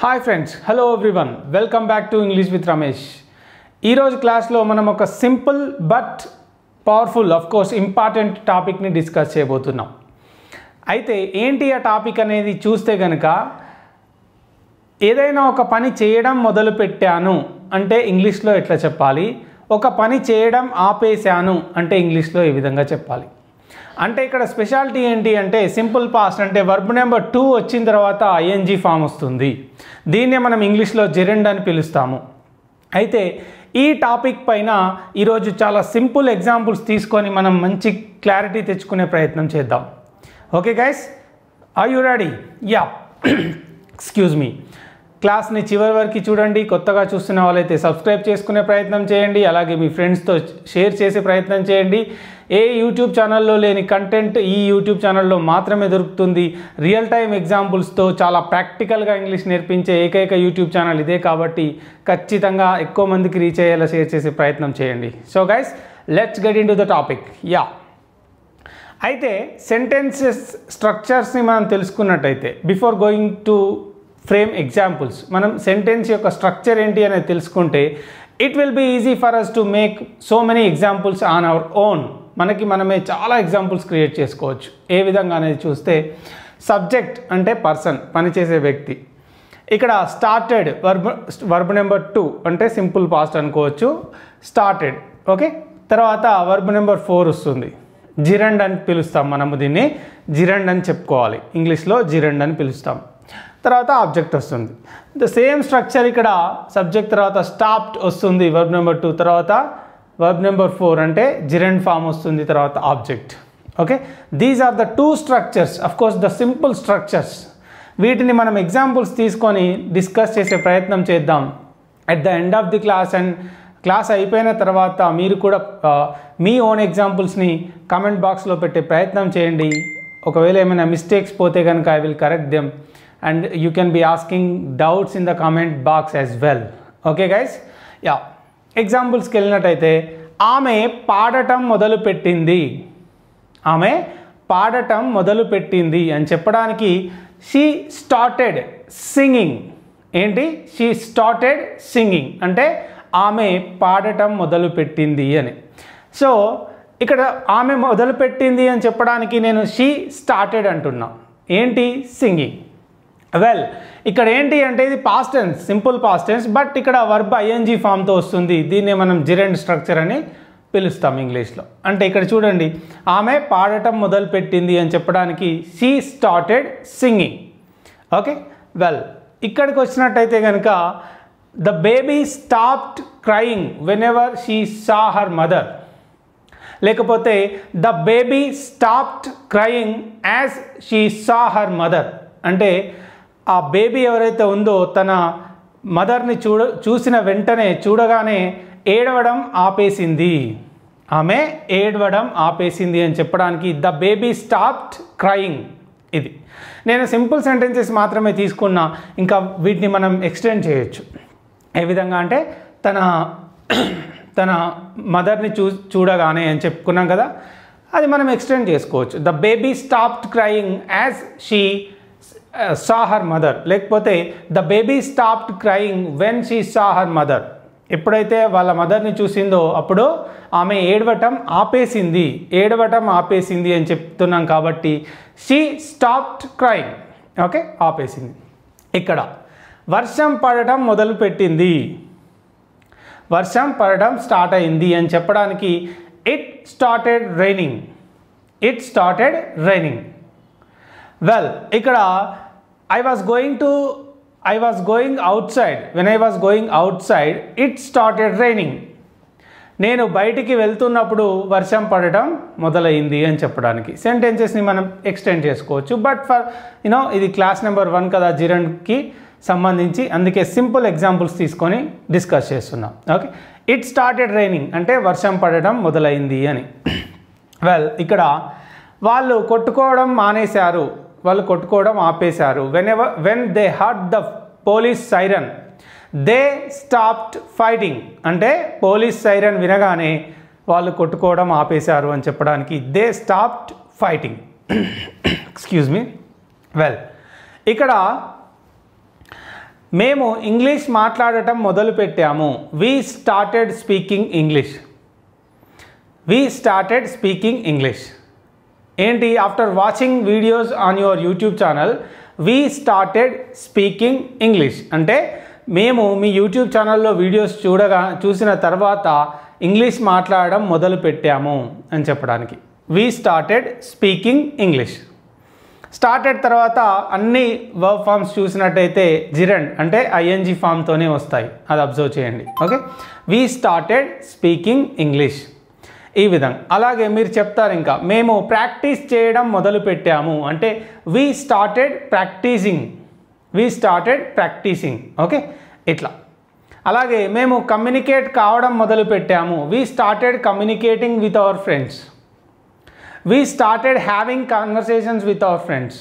Hi friends hello everyone welcome back to English with Ramesh ఈరోజు క్లాస్లో మనం ఒక simple but powerful of course important టాపిక్ని discuss చేయబోతున్నాం. అయితే ఏంటి ఆ టాపిక్ అనేది చూస్తే కనుక ఏదైనా ఒక పని చేయడం మొదలు పెట్టాను అంటే ఇంగ్లీష్లో ఎట్లా చెప్పాలి? ఒక పని చేయడం ఆపేశాను అంటే ఇంగ్లీష్లో ఏ విధంగా చెప్పాలి? అంటే ఇక్కడ స్పెషాలిటీ ఏంటి అంటే సింపుల్ పాస్ట్ అంటే వర్బ్ నెంబర్ టూ వచ్చిన తర్వాత ఐఎన్జీ ఫామ్ వస్తుంది. దీన్నే మనం ఇంగ్లీష్లో జెరెండ్ అని పిలుస్తాము. అయితే ఈ టాపిక్ పైన ఈరోజు చాలా సింపుల్ ఎగ్జాంపుల్స్ తీసుకొని మనం మంచి క్లారిటీ తెచ్చుకునే ప్రయత్నం చేద్దాం. Okay guys I you ready yeah excuse me క్లాస్ని చివరి వరకు చూడండి కొత్తగా చూస్తున్న వాళ్ళైతే సబ్స్క్రైబ్ చేసుకునే ప్రయత్నం చేయండి అలాగే మీ ఫ్రెండ్స్తో షేర్ చేసే ప్రయత్నం చేయండి. ఏ యూట్యూబ్ ఛానల్లో లేని కంటెంట్ ఈ యూట్యూబ్ ఛానల్లో మాత్రమే దొరుకుతుంది. రియల్ టైమ్ ఎగ్జాంపుల్స్తో చాలా ప్రాక్టికల్గా ఇంగ్లీష్ నేర్పించే ఏకైక యూట్యూబ్ ఛానల్ ఇదే కాబట్టి ఖచ్చితంగా ఎక్కువ మందికి రీచ్ అయ్యేలా షేర్ చేసే ప్రయత్నం చేయండి. So guys let's get in to the topic yeah అయితే సెంటెన్సెస్ స్ట్రక్చర్స్ని మనం తెలుసుకున్నట్టయితే before going to frame examples మనం సెంటెన్స్ యొక్క స్ట్రక్చర్ ఏంటి అనేది తెలుసుకుంటే it will be easy for us to make so many examples on our own మనకి మనమే చాలా ఎగ్జాంపుల్స్ క్రియేట్ చేసుకోవచ్చు. ఏ విధంగా అనేది చూస్తే సబ్జెక్ట్ అంటే పర్సన్ పనిచేసే వ్యక్తి. ఇక్కడ started verb verb number two అంటే సింపుల్ పాస్ట్ అనుకోవచ్చు. స్టార్టెడ్ ఓకే తర్వాత వర్బ్ నెంబర్ ఫోర్ వస్తుంది. జిరండ్ అని పిలుస్తాం మనము దీన్ని. జిరండ్ అని చెప్పుకోవాలి. ఇంగ్లీష్లో జిరండ్ అని పిలుస్తాం. తర్వాత ఆబ్జెక్ట్ వస్తుంది. ద సేమ్ స్ట్రక్చర్ ఇక్కడ సబ్జెక్ట్ తర్వాత స్టాప్డ్ వస్తుంది వర్బ్ నెంబర్ టూ తర్వాత. వర్బ్ నెంబర్ ఫోర్ అంటే జిరెండ్ ఫామ్ వస్తుంది తర్వాత object. Okay these are the two structures of course the simple structures వీటిని మనం ఎగ్జాంపుల్స్ తీసుకొని డిస్కస్ చేసే ప్రయత్నం చేద్దాం. At the end of the class and class అయిపోయిన తర్వాత మీరు కూడా మీ ఓన్ ఎగ్జాంపుల్స్ని కామెంట్ బాక్స్లో పెట్టే ప్రయత్నం చేయండి. ఒకవేళ ఏమైనా మిస్టేక్స్ పోతే కనుక I will correct them and you can be asking doubts in the comment box as well okay guys yeah ఎగ్జాంపుల్స్కి వెళ్ళినట్టయితే ఆమె పాడటం మొదలుపెట్టింది. ఆమె పాడటం మొదలుపెట్టింది అని చెప్పడానికి షీ స్టార్టెడ్ సింగింగ్ ఏంటి? షీ స్టార్టెడ్ సింగింగ్ అంటే ఆమె పాడటం మొదలుపెట్టింది అని. సో ఇక్కడ ఆమె మొదలుపెట్టింది అని చెప్పడానికి నేను షీ స్టార్టెడ్ అంటున్నా. ఏంటి? సింగింగ్ వెల్ ఇక్కడ ఏంటి అంటే ఇది past tense simple past tense but ఇక్కడ వర్బ్ ఐఎన్జీ ఫామ్తో వస్తుంది. దీన్నే మనం జిరెండ్ స్ట్రక్చర్ అని పిలుస్తాం ఇంగ్లీష్లో అంటే ఇక్కడ చూడండి ఆమె పాడటం మొదలుపెట్టింది అని చెప్పడానికి she started singing okay well ఇక్కడికి వచ్చినట్టయితే కనుక the baby stopped crying whenever she saw her mother లేకపోతే the baby stopped crying as she saw her mother అంటే ఆ బేబీ ఎవరైతే ఉందో తన మదర్ని చూడ చూసిన వెంటనే చూడగానే ఏడవడం ఆపేసింది. ఆమె ఏడవడం ఆపేసింది అని చెప్పడానికి ద బేబీ స్టాప్డ్ క్రయింగ్ ఇది. నేను సింపుల్ సెంటెన్సెస్ మాత్రమే తీసుకున్నా ఇంకా వీటిని మనం ఎక్స్టెండ్ చేయొచ్చు. ఏ విధంగా అంటే తన తన మదర్ని చూ చూడగానే అని చెప్పుకున్నాం కదా అది మనం ఎక్స్టెండ్ చేసుకోవచ్చు. The baby stopped crying as she saw her mother. లేకపోతే the baby stopped crying when she saw her mother. ఎప్పుడైతే వాళ్ళ మదర్ని చూసిందో అప్పుడు ఆమె ఏడవటం ఆపేసింది. ఏడవటం ఆపేసింది అని చెప్తున్నాం కాబట్టి షీ స్టాప్డ్ క్రైమ్ ఓకే ఆపేసింది. ఇక్కడ వర్షం పడటం మొదలుపెట్టింది. వర్షం పడడం స్టార్ట్ అయింది అని చెప్పడానికి it started raining it started raining well ఇక్కడ I was going to I was going outside when I was going outside it started raining నేను బయటికి వెళ్తున్నప్పుడు వర్షం పడటం మొదలైంది అని చెప్పడానికి. సెంటెన్సెస్ని మనం ఎక్స్టెండ్ చేసుకోవచ్చు. బట్ ఫర్ యునో ఇది క్లాస్ నెంబర్ వన్ కదా జిరణ్కి సంబంధించి. అందుకే సింపుల్ ఎగ్జాంపుల్స్ తీసుకొని డిస్కస్ చేస్తున్నాం. ఓకే ఇట్ స్టార్టెడ్ రైనింగ్ అంటే వర్షం పడటం మొదలైంది అని. వెల్ ఇక్కడ వాళ్ళు కొట్టుకోవడం మానేశారు. వాళ్ళు కొట్టుకోవడం ఆపేశారు. Whenever when they heard the police siren they stopped fighting అంటే పోలీస్ సైరన్ వినగానే వాళ్ళు కొట్టుకోవడం ఆపేశారు అని చెప్పడానికి they stopped fighting excuse me well ఇక్కడ మేము ఇంగ్లీష్ మాట్లాడటం మొదలుపెట్టాము. We started speaking English we started speaking English ఏంటి? After watching videos on your YouTube channel we started speaking English అంటే మేము మీ యూట్యూబ్ ఛానల్లో వీడియోస్ చూడగా చూసిన తర్వాత ఇంగ్లీష్ మాట్లాడడం మొదలు పెట్టాము అని చెప్పడానికి. We started speaking English started తర్వాత అన్ని వర్బ్ ఫామ్స్ చూసినట్టయితే జిరండ్ అంటే ఐఎన్జి ఫామ్తోనే వస్తాయి. అది అబ్జర్వ్ చేయండి. Okay we started speaking English ఈ విధంగా. అలాగే మీరు చెప్తారు ఇంకా మేము ప్రాక్టీస్ చేయడం మొదలు పెట్టాము అంటే we started practising we started practising okay ఇట్లా. అలాగే మేము కమ్యూనికేట్ కావడం మొదలు పెట్టాము we started communicating with our friends we started having conversations with our friends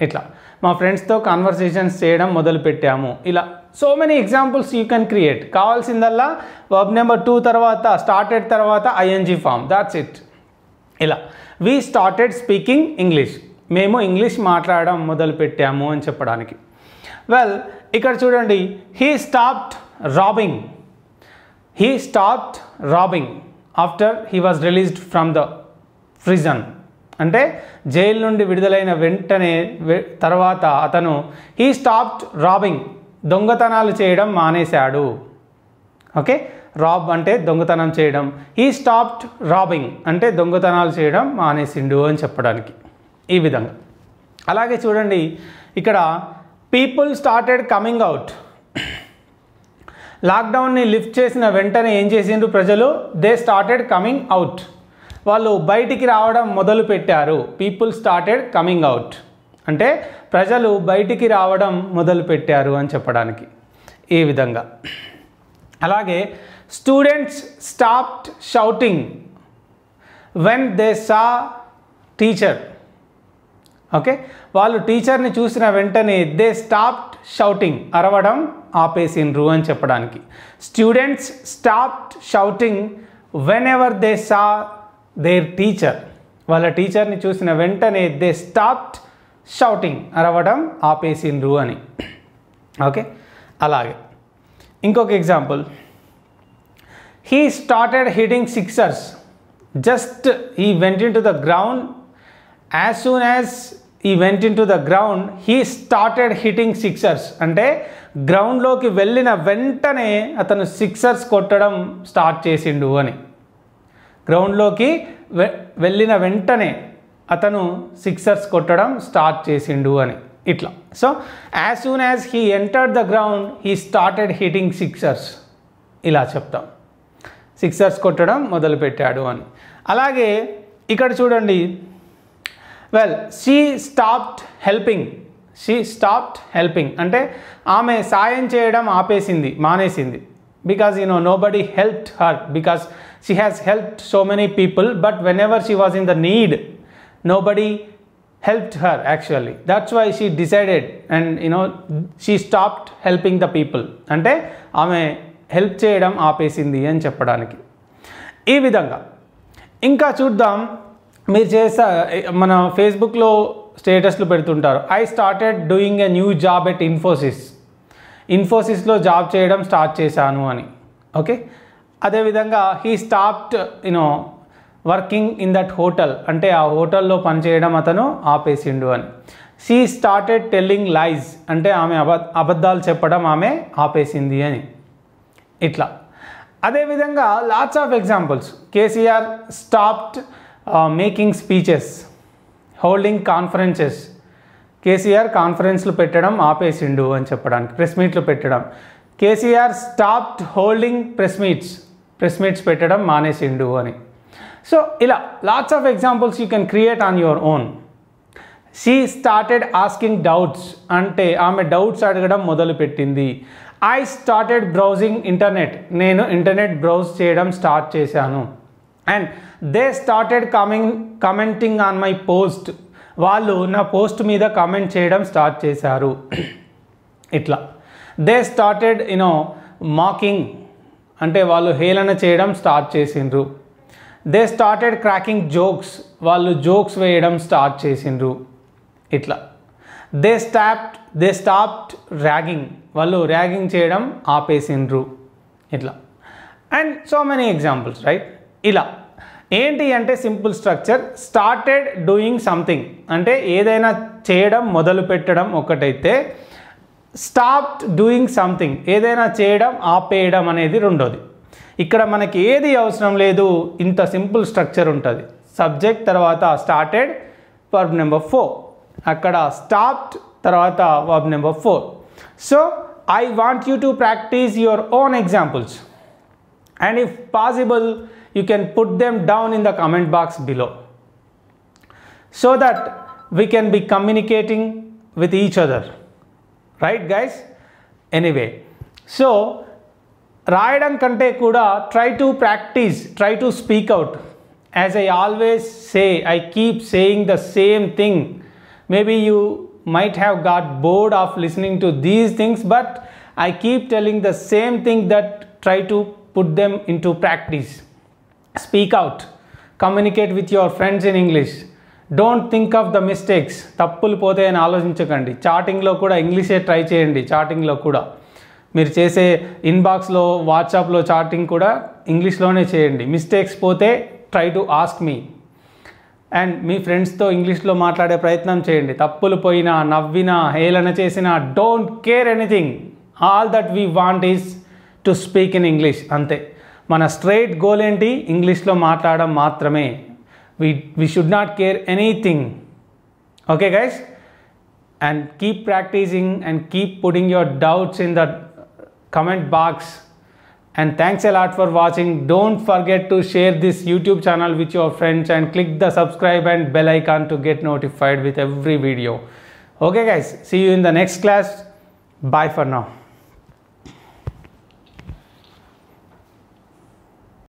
ఇట్లా. మా ఫ్రెండ్స్తో కన్వర్సేషన్స్ చేయడం మొదలు పెట్టాము ఇలా. So many examples you can create కావాల్సిందల్లా verb number two తర్వాత స్టార్టెడ్ తర్వాత I N G form that's it ఇలా. వీ స్టార్టెడ్ స్పీకింగ్ ఇంగ్లీష్ మేము ఇంగ్లీష్ మాట్లాడడం మొదలుపెట్టాము అని చెప్పడానికి. వెల్ ఇక్కడ చూడండి. He stopped robbing he stopped robbing after he was released from the prison అంటే జైలు నుండి విడుదలైన వెంటనే తర్వాత అతను హీ స్టాప్డ్ రాబింగ్ దొంగతనాలు చేయడం మానేశాడు. ఓకే? రాబ్ అంటే దొంగతనం చేయడం. ఈ స్టాప్డ్ రాబింగ్ అంటే దొంగతనాలు చేయడం మానేసిండు అని చెప్పడానికి. ఈ విధంగా. అలాగే చూడండి ఇక్కడ పీపుల్ స్టార్టెడ్ కమింగ్ అవుట్ లాక్డౌన్ని లిఫ్ట్ చేసిన వెంటనే ఏం చేసిండ్రు ప్రజలు? దే స్టార్టెడ్ కమింగ్ అవుట్ వాళ్ళు బయటికి రావడం మొదలు పెట్టారు పీపుల్ స్టార్టెడ్ కమింగ్ అవుట్ అంటే ప్రజలు బయటికి రావడం మొదలుపెట్టారు అని చెప్పడానికి ఈ విధంగా. అలాగే students stopped shouting when they saw teacher okay? వాళ్ళు టీచర్ని చూసిన వెంటనే దే స్టాప్డ్ షౌటింగ్ అరవడం ఆపేసిండ్రు అని చెప్పడానికి. Students stopped shouting whenever they saw their teacher వాళ్ళ టీచర్ని చూసిన వెంటనే దే స్టాప్డ్ షౌటింగ్ అరవడం ఆపేసిండ్రు అని. ఓకే? అలాగే. ఇంకొక example he started hitting sixers just he went into the ground as soon as he went into the ground he started hitting sixers అంటే గ్రౌండ్లోకి వెళ్ళిన వెంటనే అతను సిక్సర్స్ కొట్టడం స్టార్ట్ చేసిండు అని. గ్రౌండ్లోకి వె వెళ్ళిన వెంటనే అతను సిక్సర్స్ కొట్టడం స్టార్ట్ చేసిండు అని. ఇట్లా. So as soon as he entered the ground he started hitting sixers ఇలా చెప్తాం. సిక్సర్స్ కొట్టడం మొదలుపెట్టాడు అని. అలాగే ఇక్కడ చూడండి. Well she stopped helping she stopped helping అంటే ఆమె సాయం చేయడం ఆపేసింది మానేసింది. Because you know nobody help her because she has help so many people but whenever she was in the need nobody helped her actually that's why she decided and you know she stopped helping the people అంటే ఆమె help చేయడం ఆపేసింది అని చెప్పడానికి. ఈ విధంగా. ఇంకా చూద్దాం. మీరు చేసా మన ఫేస్బుక్లో స్టేటస్లు పెడుతుంటారు. I started doing a new job at Infosys ఇన్ఫోసిస్లో job చేయడం స్టార్ట్ చేశాను అని. ఓకే అదేవిధంగా he stopped you know working in that hotel. అంటే ఆ హోటల్లో పనిచేయడం అతను ఆపేసిండు అని. షీ స్టార్టెడ్ టెల్లింగ్ లైజ్ అంటే ఆమె అబ అబద్ధాలు చెప్పడం ఆమె ఆపేసింది అని. ఇట్లా. అదేవిధంగా lots of examples KCR stopped making speeches holding conferences KCR కాన్ఫరెన్స్లు పెట్టడం ఆపేసిండు అని చెప్పడానికి ప్రెస్ మీట్లు పెట్టడం. KCR stopped holding press meets press meets పెట్టడం మానేసిండు అని. సో ఇలా lots of examples you can create on your own she started asking doubts అంటే ఆమె డౌట్స్ అడగడం మొదలుపెట్టింది ఐ స్టార్టెడ్ బ్రౌజింగ్ ఇంటర్నెట్ నేను ఇంటర్నెట్ బ్రౌజ్ చేయడం స్టార్ట్ చేశాను. And they started coming commenting on my post వాళ్ళు నా పోస్ట్ మీద కామెంట్ చేయడం స్టార్ట్ చేశారు. ఇట్లా. దే స్టార్టెడ్ యునో మాకింగ్ అంటే వాళ్ళు హేళన చేయడం స్టార్ట్ చేసిండ్రు. దే స్టార్టెడ్ క్రాకింగ్ జోక్స్ వాళ్ళు జోక్స్ వేయడం స్టార్ట్ చేసిండ్రు. ఇట్లా. They stopped they stopped ragging వాళ్ళు ర్యాగింగ్ చేయడం ఆపేసిండ్రు. ఇట్లా. And so many examples right ఇలా. ఏంటి అంటే simple structure started doing something అంటే ఏదైనా చేయడం మొదలు పెట్టడం ఒకటైతే స్టాప్డ్ డూయింగ్ సంథింగ్ ఏదైనా చేయడం ఆపేయడం అనేది రెండోది. ఇక్కడ మనకి ఏది అవసరం లేదు ఇంత సింపుల్ స్ట్రక్చర్ ఉంటుంది. సబ్జెక్ట్ తర్వాత స్టార్టెడ్ వర్బ్ నెంబర్ ఫోర్ అక్కడ స్టాప్డ్ తర్వాత verb number four so I want you to practice your own examples and if possible you can put them down in the comment box below so that we can be communicating with each other right guys anyway so రాయడం కంటే కూడా try to practice try to speak out as I always say I keep saying the same thing maybe you might have got bored of listening to these things but i keep telling the same thing that try to put them into practice speak out communicate with your friends in english don't think of the mistakes తప్పులు పోతే అని ఆలోచించకండి చాటింగ్లో కూడా ఇంగ్లీషే try చేయండి చాటింగ్లో కూడా మీరు చేసే ఇన్బాక్స్లో వాట్సాప్లో చాటింగ్ కూడా ఇంగ్లీష్లోనే చేయండి. మిస్టేక్స్ పోతే try to ask me and మీ ఫ్రెండ్స్తో ఇంగ్లీష్లో మాట్లాడే ప్రయత్నం చేయండి. తప్పులు పోయినా నవ్వినా హేళన చేసినా don't care anything all that we want is to speak in English అంతే. మన స్ట్రైట్ గోల్ ఏంటి? ఇంగ్లీష్లో మాట్లాడడం మాత్రమే. We we should not care anything okay guys and keep practicing and keep putting your doubts in that comment box. And thanks a lot for watching. Don't forget to share this youtube channel with your friends and click the subscribe and bell icon to get notified with every video. Okay guys. See you in the next class. Bye for now